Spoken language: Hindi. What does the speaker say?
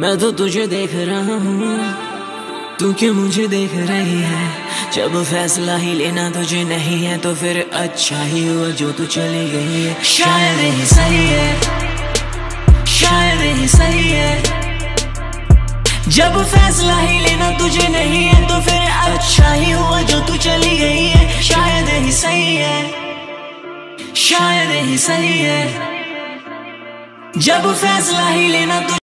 मैं तो तुझे देख रहा हूँ। तू क्यों मुझे देख रही है? जब फैसला ही लेना तुझे नहीं है तो फिर अच्छा ही हुआ जो तू चली गई है। शायद ही सही है। शायद ही सही है। जब फैसला ही लेना तुझे नहीं है तो फिर अच्छा ही हुआ जो तू चली गई है। शायद ही सही है। शायद ही सही है। जब फैसला ही लेना